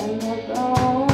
and the ground.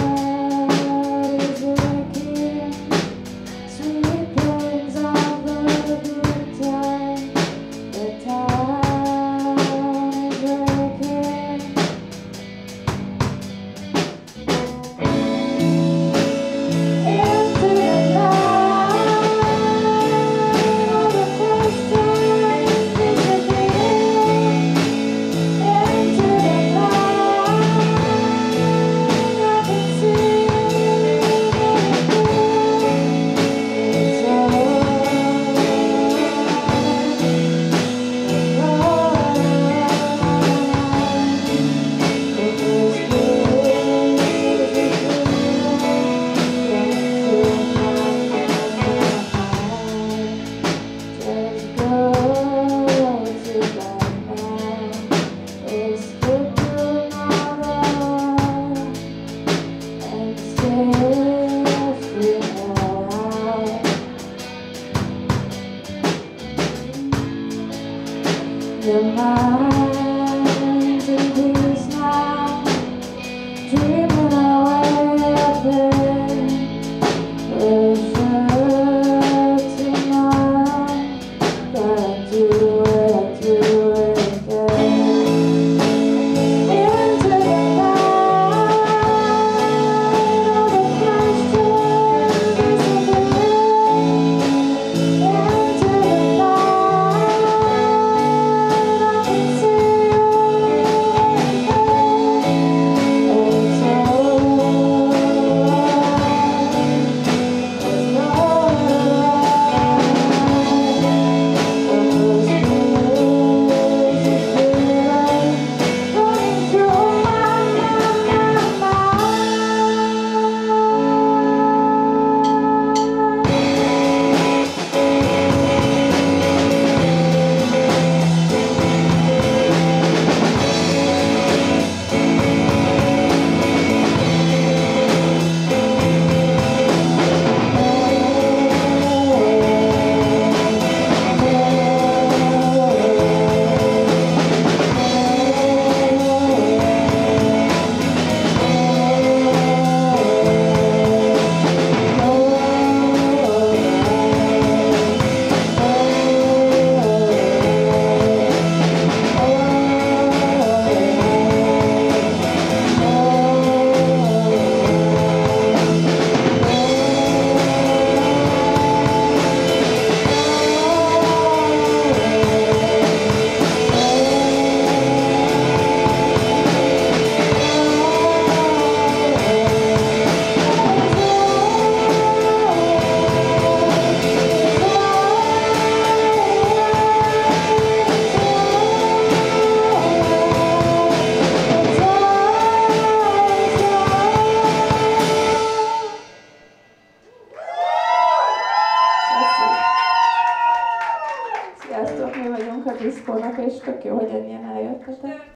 July Sziasztok, mi vagyunk a diszkónak, és tök jó, hogy ennyien eljöttetek.